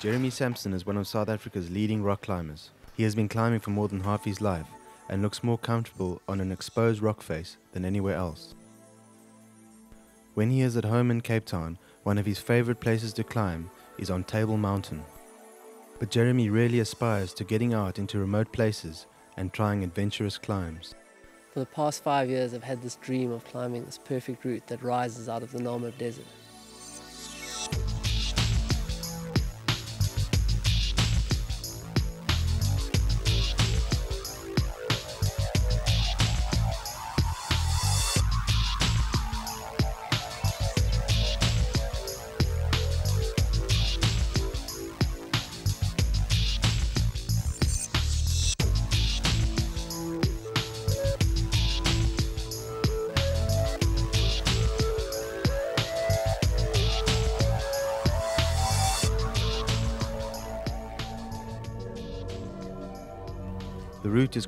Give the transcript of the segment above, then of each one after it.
Jeremy Sampson is one of South Africa's leading rock climbers. He has been climbing for more than half his life and looks more comfortable on an exposed rock face than anywhere else. When he is at home in Cape Town, one of his favorite places to climb is on Table Mountain. But Jeremy really aspires to getting out into remote places and trying adventurous climbs. For the past five years, I've had this dream of climbing this perfect route that rises out of the Namib Desert.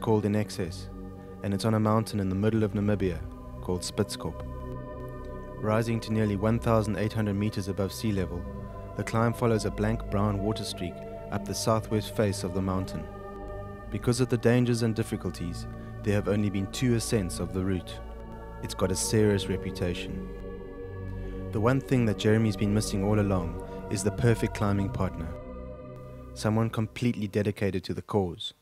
Called In Excess, and it's on a mountain in the middle of Namibia called Spitskop. Rising to nearly 1,800 meters above sea level, the climb follows a blank brown water streak up the southwest face of the mountain. Because of the dangers and difficulties, there have only been two ascents of the route. It's got a serious reputation. The one thing that Jeremy's been missing all along is the perfect climbing partner. Someone completely dedicated to the cause.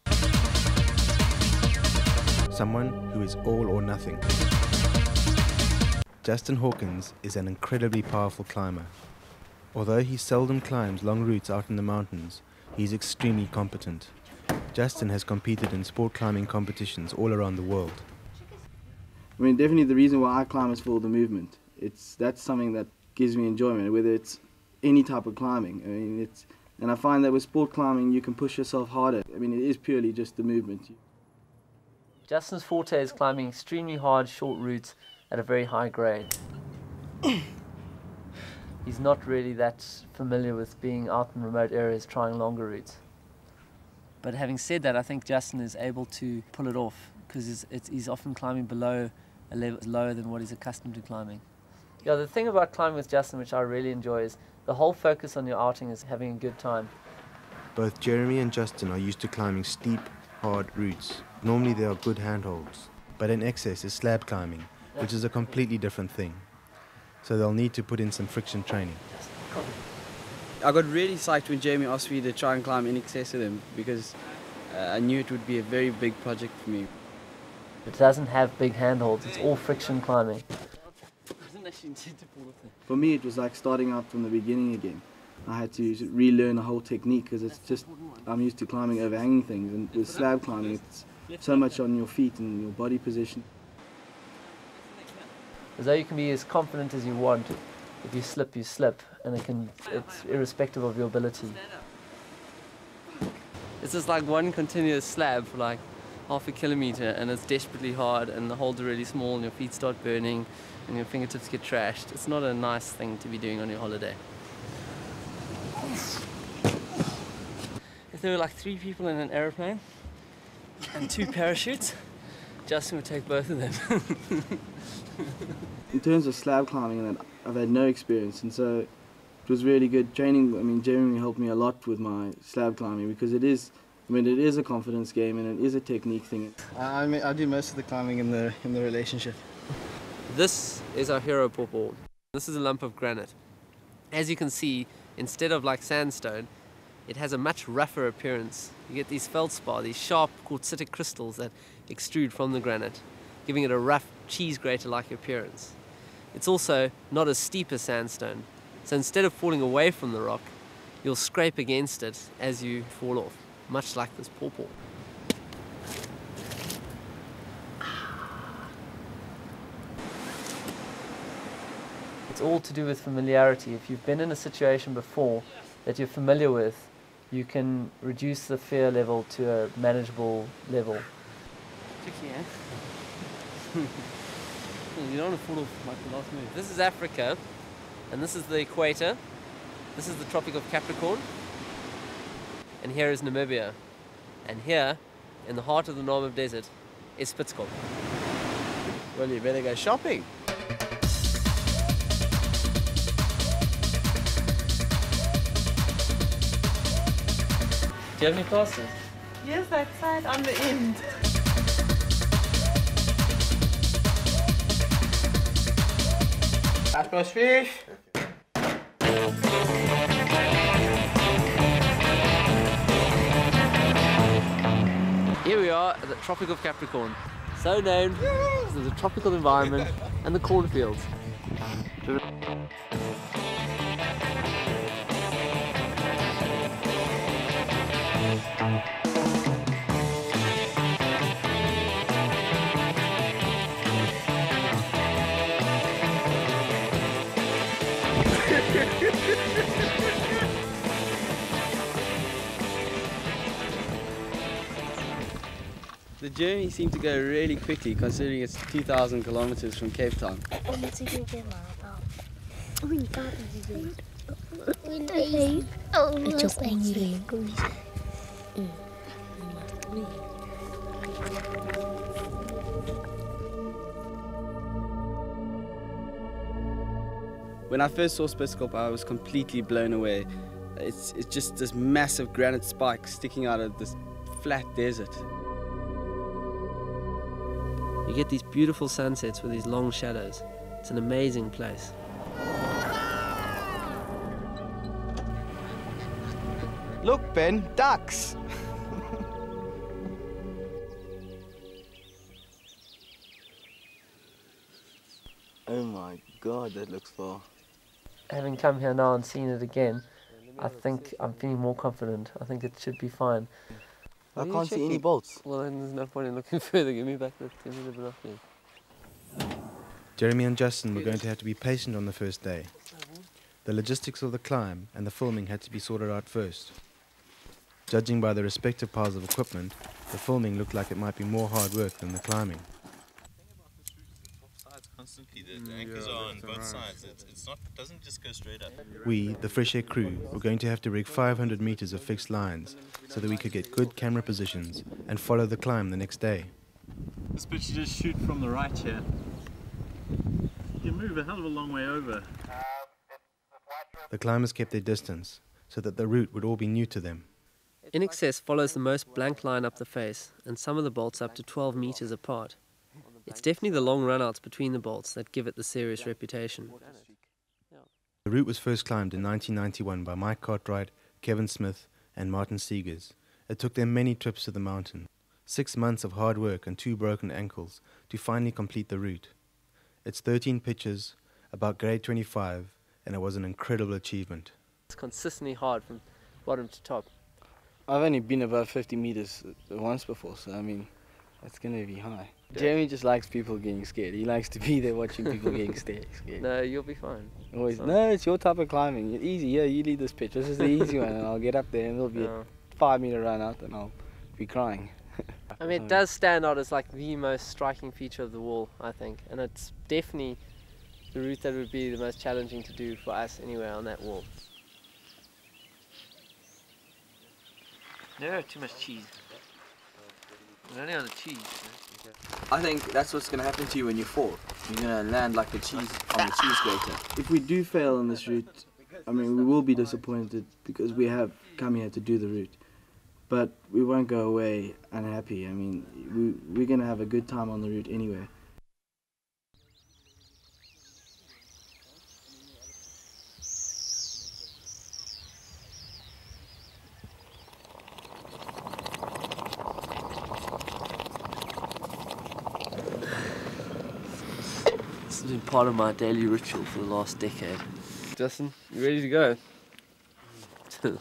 Someone who is all or nothing. Justin Hawkins is an incredibly powerful climber. Although he seldom climbs long routes out in the mountains, he is extremely competent. Justin has competed in sport climbing competitions all around the world. I mean, definitely the reason why I climb is for the movement. It's that's something that gives me enjoyment, whether it's any type of climbing. I mean, it's and I find that with sport climbing you can push yourself harder. I mean, it is purely just the movement. Justin's forte is climbing extremely hard short routes at a very high grade. He's not really that familiar with being out in remote areas trying longer routes. But having said that, I think Justin is able to pull it off because he's, he's often climbing below a level lower than what he's accustomed to climbing. Yeah, the thing about climbing with Justin, which I really enjoy, is the whole focus on your outing is having a good time. Both Jeremy and Justin are used to climbing steep, hard routes. Normally there are good handholds, but in excess is slab climbing, which is a completely different thing. So they'll need to put in some friction training. I got really psyched when Jamie asked me to try and climb in excess of them because uh, I knew it would be a very big project for me. It doesn't have big handholds, it's all friction climbing. For me, it was like starting out from the beginning again. I had to relearn the whole technique because it's just I'm used to climbing overhanging things, and with slab climbing, it's so much on your feet and your body position. As though you can be as confident as you want. If you slip, you slip, and it can it's irrespective of your ability. It's just like one continuous slab for like half a kilometer, and it's desperately hard, and the holds are really small, and your feet start burning, and your fingertips get trashed. It's not a nice thing to be doing on your holiday. If there were like three people in an aeroplane and two parachutes, Justin would take both of them. in terms of slab climbing, I've had no experience, and so it was really good training. I mean, Jeremy helped me a lot with my slab climbing because it is, I mean, it is a confidence game and it is a technique thing. I, mean, I do most of the climbing in the in the relationship. This is our hero pawpaw. This is a lump of granite. As you can see, instead of like sandstone, it has a much rougher appearance. You get these feldspar, these sharp quartzitic crystals that extrude from the granite, giving it a rough cheese grater-like appearance. It's also not as steep as sandstone, so instead of falling away from the rock, you'll scrape against it as you fall off, much like this pawpaw. It's all to do with familiarity. If you've been in a situation before that you're familiar with, you can reduce the fear level to a manageable level. Tricky, eh? you don't want to fall off like the last move. This is Africa, and this is the equator. This is the Tropic of Capricorn. And here is Namibia. And here, in the heart of the Namib Desert, is Spitskop. Well, you better go shopping. Do you have any plasters? Yes, that side on the end. Last fish. Here we are at the Tropic of Capricorn, so named because of the tropical environment and the cornfields. The journey seemed to go really quickly considering it's 2,000 kilometers from Cape Town. When I first saw Spitzkop, I was completely blown away. It's, it's just this massive granite spike sticking out of this flat desert. You get these beautiful sunsets with these long shadows. It's an amazing place. Look, Ben, ducks. Oh my god, that looks far. Having come here now and seen it again, I think I'm feeling more confident. I think it should be fine. I can't see any checking? bolts. Well, then there's no point in looking further. Give me back the, give me the binoculars. Jeremy and Justin were going to have to be patient on the first day. The logistics of the climb and the filming had to be sorted out first. Judging by the respective piles of equipment, the filming looked like it might be more hard work than the climbing. The, the anchors are on both sides. It, it's not doesn't just go straight up. We, the Fresh Air crew, were going to have to rig 500 meters of fixed lines so that we could get good camera positions and follow the climb the next day. This bitch you just shoot from the right here. You move a hell of a long way over. The climbers kept their distance so that the route would all be new to them. In excess follows the most blank line up the face, and some of the bolts up to 12 meters apart. It's definitely the long runouts between the bolts that give it the serious reputation. The route was first climbed in 1991 by Mike Cartwright, Kevin Smith, and Martin Seegers. It took them many trips to the mountain, six months of hard work and two broken ankles to finally complete the route. It's 13 pitches, about grade 25, and it was an incredible achievement. It's consistently hard from bottom to top. I've only been above 50 meters once before, so I mean, it's gonna be high. Jeremy just likes people getting scared. He likes to be there watching people getting scared. No, you'll be fine. Always, fine. no, it's your type of climbing. You're easy. Yeah, you lead this pitch. This is the easy one, and I'll get up there, and it'll be No. a five meter run out, and I'll be crying. I mean, it does stand out as like the most striking feature of the wall, I think, and it's definitely the route that would be the most challenging to do for us anywhere on that wall. No, too much cheese. We're only on the cheese. I think that's what's gonna happen to you when you fall. You're gonna land like the cheese on the cheese grater. If we do fail on this route, I mean, we will be disappointed because we have come here to do the route. But we won't go away unhappy. I mean, we, we're going to have a good time on the route anyway. Part of my daily ritual for the last decade. Justin, you ready to go? Justin,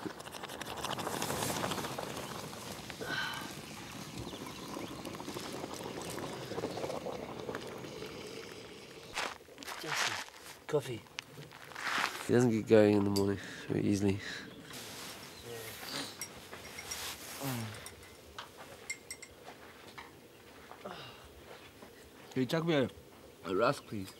coffee. He doesn't get going in the morning very easily. Can you chuck me a, a rusk, please?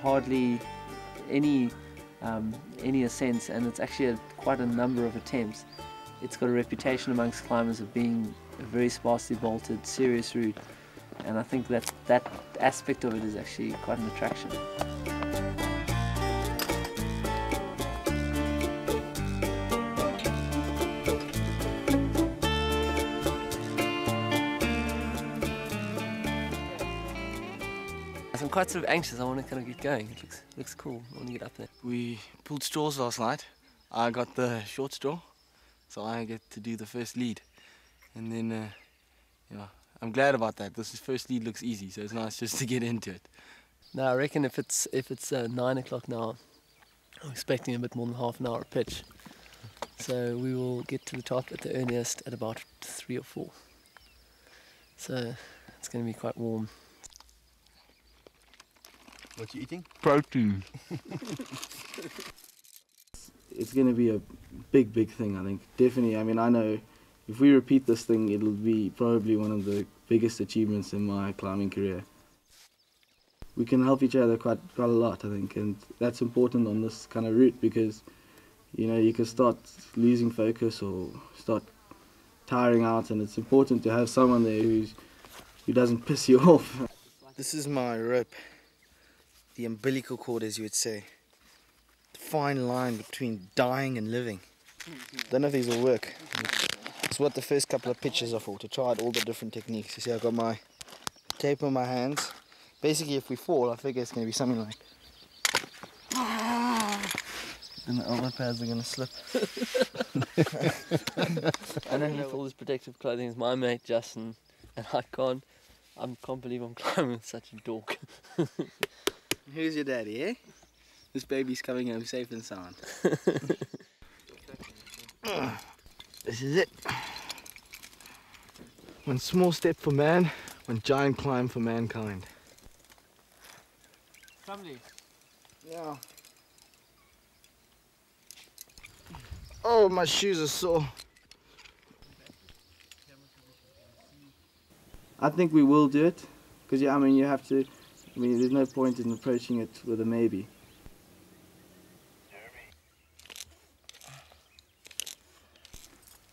Hardly any um, any ascents, and it's actually had quite a number of attempts. It's got a reputation amongst climbers of being a very sparsely bolted, serious route, and I think that that aspect of it is actually quite an attraction. Quite sort of anxious. I want to kind of get going. It looks looks cool. I want to get up there. We pulled straws last night. I got the short straw, so I get to do the first lead. And then, uh, yeah, I'm glad about that. This first lead looks easy, so it's nice just to get into it. No, I reckon if it's if it's uh, nine o'clock now, I'm expecting a bit more than half an hour pitch. So we will get to the top at the earliest at about three or four. So it's going to be quite warm. What you eating? Protein. it's going to be a big, big thing, I think. Definitely, I mean, I know if we repeat this thing, it'll be probably one of the biggest achievements in my climbing career. We can help each other quite, quite a lot, I think, and that's important on this kind of route because, you know, you can start losing focus or start tiring out, and it's important to have someone there who's, who doesn't piss you off. This is my rope, the umbilical cord, as you would say. The fine line between dying and living. Mm-hmm. Don't know if these will work. It's what the first couple of pitches are for, to try out all the different techniques. You see, I've got my tape on my hands. Basically, if we fall, I figure it's going to be something like. Ah. And the elbow pads are going to slip. Underneath all this protective clothing is my mate Justin, and I can't, I can't believe I'm climbing with such a dork. Who's your daddy, eh? This baby's coming home safe and sound. this is it. One small step for man, one giant climb for mankind. Somebody. Yeah. Oh, my shoes are sore. I think we will do it because yeah, I mean you have to. I mean, there's no point in approaching it with a maybe.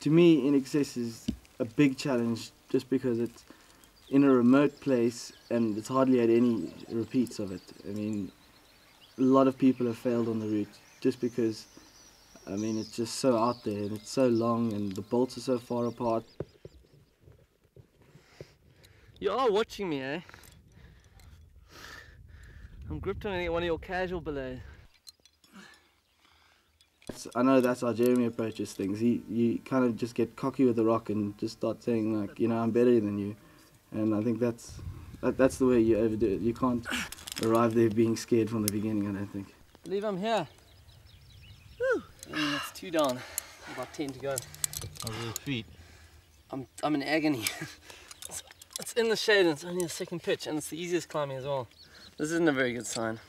To me, in excess is a big challenge just because it's in a remote place and it's hardly had any repeats of it. I mean, a lot of people have failed on the route just because. I mean, it's just so out there and it's so long and the bolts are so far apart. You are watching me, eh? I'm gripped on one of your casual below. I know that's how Jeremy approaches things. He you kind of just get cocky with the rock and just start saying like, you know, I'm better than you, and I think that's that, that's the way you overdo it. You can't arrive there being scared from the beginning. I don't think. Believe I'm here. Woo! I mean, that's two down. About ten to go. How's your feet? I'm I'm in agony. it's, it's in the shade and it's only a second pitch and it's the easiest climbing as well. This isn't a very good sign.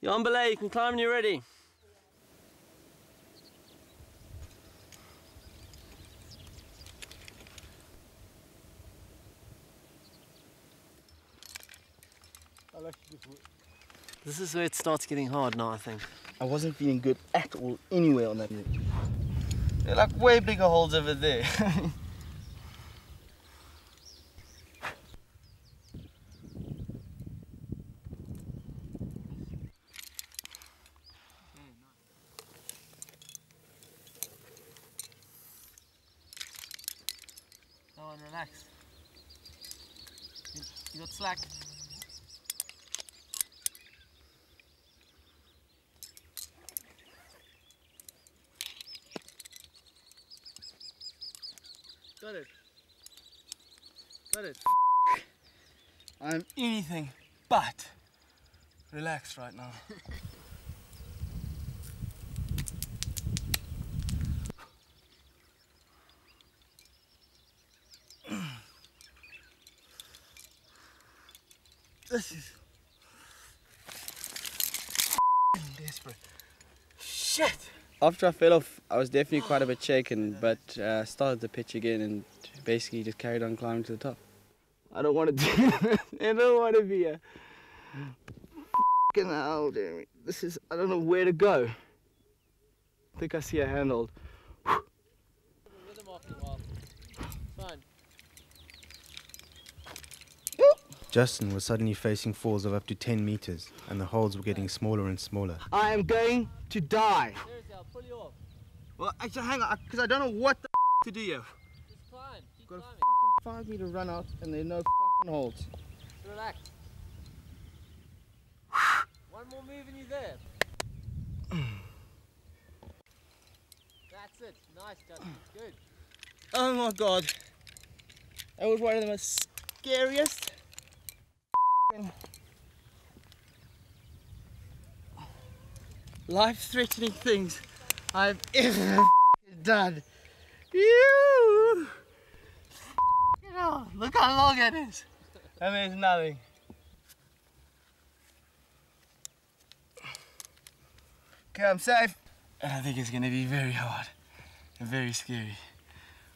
You're on belay, you can climb when you're ready. This is where it starts getting hard now, I think. I wasn't feeling good at all anywhere on that ridge. They're like way bigger holes over there. Go on, relax. You, you got slack. Got it. Got it. I'm anything but relaxed right now. this is desperate. Shit! After I fell off, I was definitely quite a bit shaken, but uh, started the pitch again and basically just carried on climbing to the top. I don't want to do I don't want to be a Fucking hell, Jeremy. This is, I don't know where to go. I think I see a handhold. Rhythm after a while. Fine. Justin was suddenly facing falls of up to 10 meters, and the holds were getting smaller and smaller. I am going to die. Pull you. Well, actually, hang on, because I don't know what the to do here. Just climb. Keep Got a climbing. fucking five meter run out, and there are no fucking holds. Relax. One more move and you're there. That's it. Nice, Justin. Good. Oh my god. That was one of the most scariest life threatening things I've ever done. You! know, Look how long it is. That means nothing. Okay, I'm safe. And I think it's gonna be very hard and very scary.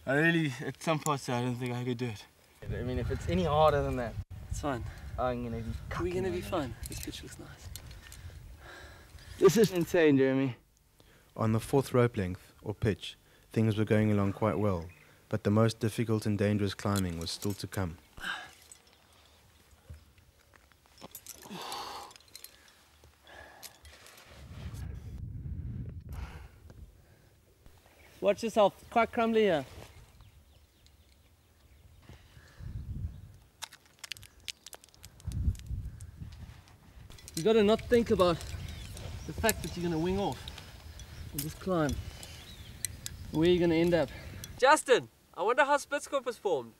I really, at some parts, I don't think I could do it. I mean, if it's any harder than that, It's fine. I'm gonna be. We're gonna be fine. This pitch looks nice. This is insane, Jeremy. On the fourth rope length, or pitch, things were going along quite well, but the most difficult and dangerous climbing was still to come. Watch yourself. Quite crumbly here. You gotta not think about the fact that you're gonna wing off and just climb. Where are you're gonna end up. Justin, I wonder how Spitzkop was formed.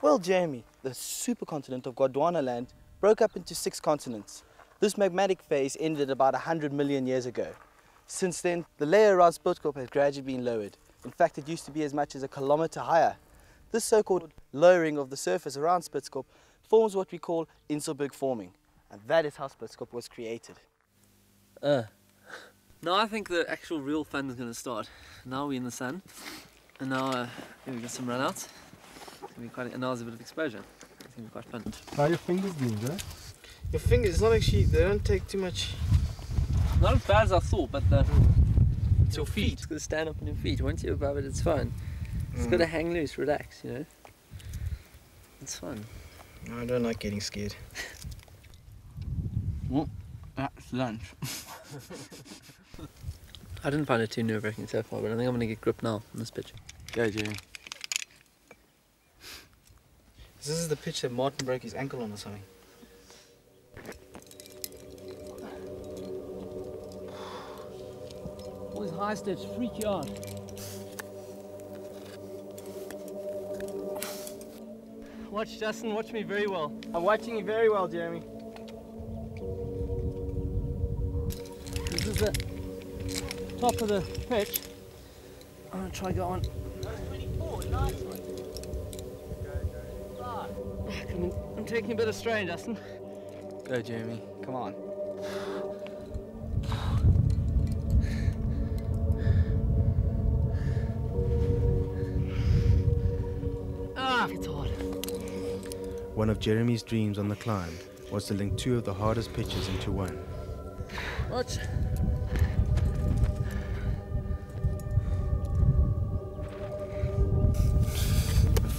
Well, Jamie, the supercontinent of Gondwanaland broke up into six continents. This magmatic phase ended about 100 million years ago. Since then, the layer around Spitzkop has gradually been lowered. In fact, it used to be as much as a kilometer higher. This so-called lowering of the surface around Spitzkop forms what we call Inselberg forming. And that is how Spitzkop was created. Uh. Now I think the actual real fun is gonna start. Now we're in the sun, and now uh, we got some runouts. It's gonna be quite. And now there's a bit of exposure. It's gonna be quite fun. How are your fingers doing, Joe? Your fingers, not actually, they don't take too much. Not as bad as I thought, but the, It's your feet. it's gonna stand up on your feet. Once you're above it, it's fine. It's Mm. gotta hang loose, relax, you know. It's fun. I don't like getting scared. well, that's lunch. I didn't find it too nerve wracking so far, but I think I'm gonna get grip now on this pitch. Go, Jeremy. This is the pitch that Martin broke his ankle on or something. All these high steps freak you out. Watch Justin, watch me very well. I'm watching you very well, Jeremy. This is the top of the pitch. I'm gonna try go on. Come in. I'm taking a bit of strain, Justin. Go, Jeremy. Come on. Ah, it's hard. One of Jeremy's dreams on the climb was to link two of the hardest pitches into one. Watch.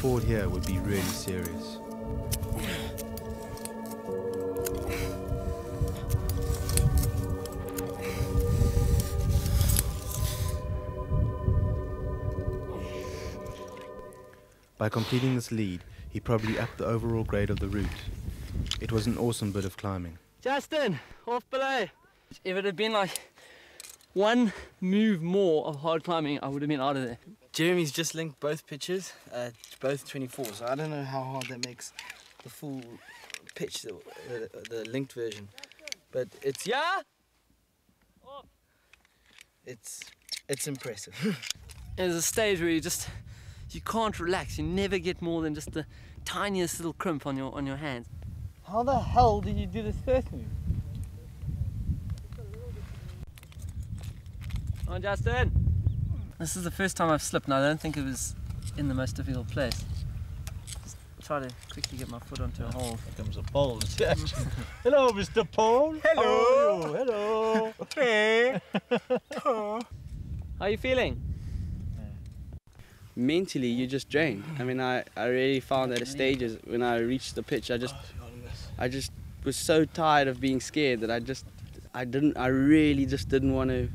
Fall here would be really serious. By completing this lead, he probably upped the overall grade of the route. It was an awesome bit of climbing. Justin, off below. If it had been like one move more of hard climbing, I would have been out of there. Jeremy's just linked both pitches, uh, both 24, so I don't know how hard that makes the full pitch, the, the, the linked version. But it's, Yeah? it's, it's impressive. There's a stage where you just you can't relax. You never get more than just the tiniest little crimp on your on your hands. how the hell did you do this first move? Come on, Justin. This is the first time I've slipped, and I don't think it was in the most difficult place. Just try to quickly get my foot onto a hole. Here comes a pole. Hello, Mr. Pole. Hello. Hello. Hey. How are you feeling? Mentally, you're just drained. I mean, I, I really found at a stages when I reached the pitch, I just, oh, I just was so tired of being scared that I just, I didn't, I really just didn't want to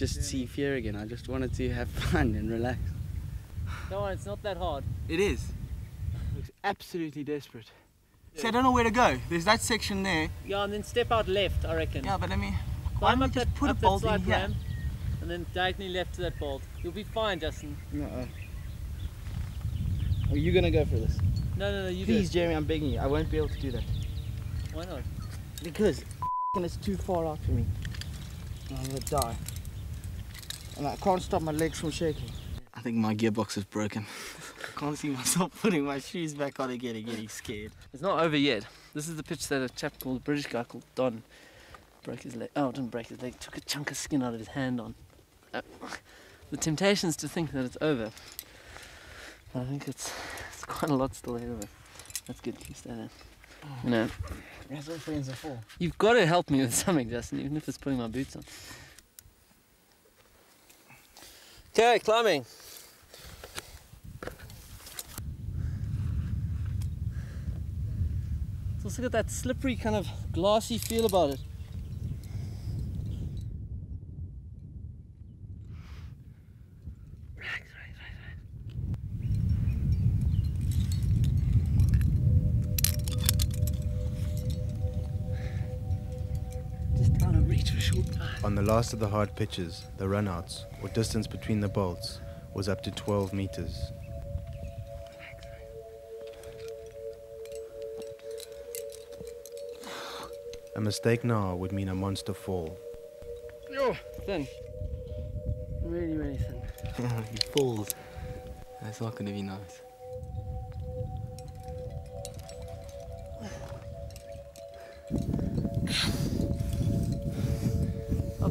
just see fear again. I just wanted to have fun and relax. Don't worry, it's not that hard. It is. Looks absolutely desperate. See, I don't know where to go. There's that section there. Yeah, and then step out left, I reckon. Yeah, but I mean, why don't up we just that, put a up bolt in here? ramp, and then diagonally left to that bolt. You'll be fine, Justin. No. Oh, Are you gonna go for this? No, no, no, you Please, do. Jeremy, I'm begging you. I won't be able to do that. Why not? Because it's too far out for me. I'm gonna die. And I can't stop my legs from shaking. I think my gearbox is broken. I can't see myself putting my shoes back on again and getting scared. It's not over yet. This is the pitch that a chap called, a British guy called Don, broke his leg. Oh, didn't break his leg, took a chunk of skin out of his hand on. Uh, the temptation is to think that it's over. I think it's, it's quite a lot still ahead of it. That's good, keep stay there. You know, That's what friends are for. you've got to help me with something, Justin, even if it's putting my boots on. Okay, climbing. It's also got that slippery kind of glassy feel about it. The last of the hard pitches, the runouts, or distance between the bolts, was up to 12 meters. A mistake now would mean a monster fall. Oh, thin. Really, really thin. he falls. That's not gonna be nice.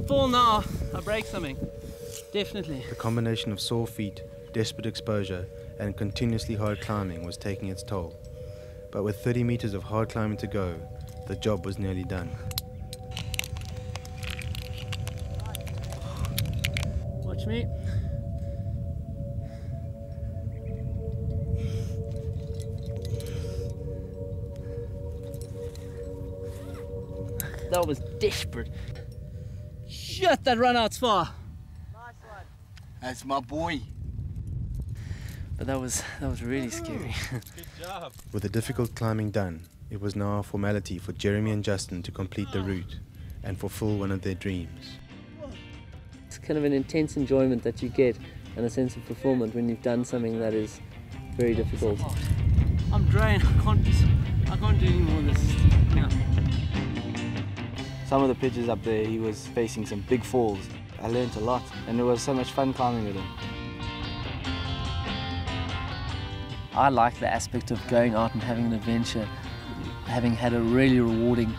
Fall now, I break something. Definitely. The combination of sore feet, desperate exposure, and continuously hard climbing was taking its toll. But with 30 meters of hard climbing to go, the job was nearly done. Watch me. That was desperate. Shit, that run out's far. Nice one. That's my boy. But that was that was really scary. Good job. With the difficult climbing done, it was now a formality for Jeremy and Justin to complete the route and fulfill one of their dreams. it's kind of an intense enjoyment that you get and a sense of fulfillment when you've done something that is very difficult. I'm drained. I can't do, I can't do any more of this. Yeah. Some of the pitches up there, he was facing some big falls. I learnt a lot, and it was so much fun climbing with him. I like the aspect of going out and having an adventure, having had a really rewarding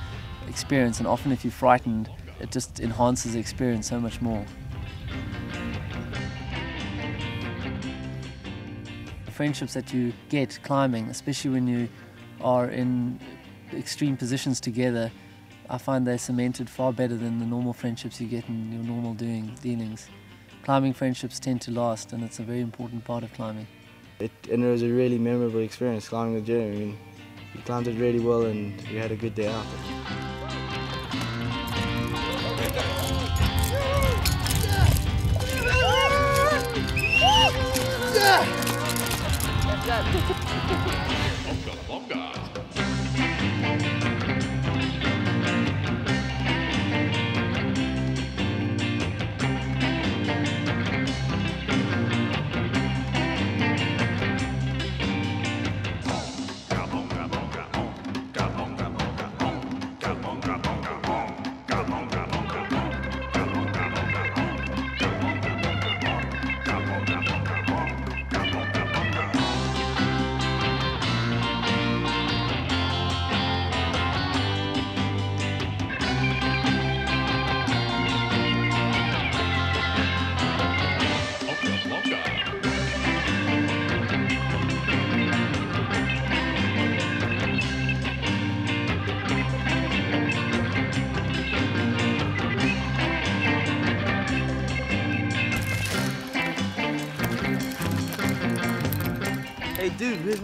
experience. And often, if you're frightened, it just enhances the experience so much more. The friendships that you get climbing, especially when you are in extreme positions together, I find they're cemented far better than the normal friendships you get in your normal doing, dealings. Climbing friendships tend to last, and it's a very important part of climbing. It, and it was a really memorable experience climbing with Jeremy. I mean, he climbed it really well, and we had a good day out. Yeah.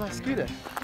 Let's do that.